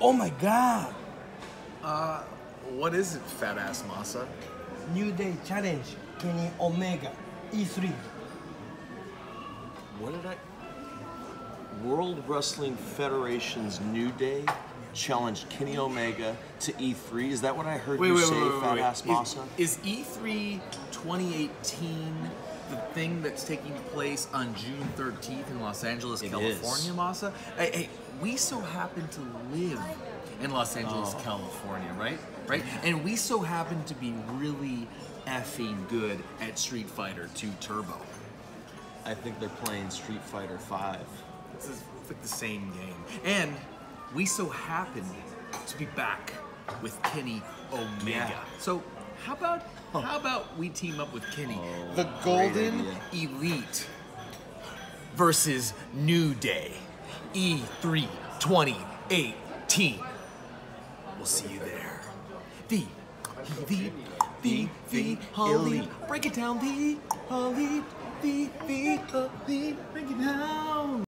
Oh my god! Uh, what is it, fat ass Masa? New Day Challenge, Kenny Omega, E E3. What did I? World Wrestling Federation's New Day challenged Kenny Omega to E3. Is that what I heard you say, Fat Ass Masa? Is, is E3 2018 the thing that's taking place on June 13th in Los Angeles, It California, is. Masa? Hey, hey, we so happen to live in Los Angeles, Oh. California, right? Right? And we so happen to be really effing good at Street Fighter 2 Turbo. I think they're playing Street Fighter 5. This is it's like the same game. And we so happen to be back with Kenny Omega. Yeah. So how about how about we team up with Kenny, Oh, the Golden. Elite versus New Day, E E3 2018. We'll see you there. The the the the. Elite. Break it down. The Elite. The the Elite. Break it down.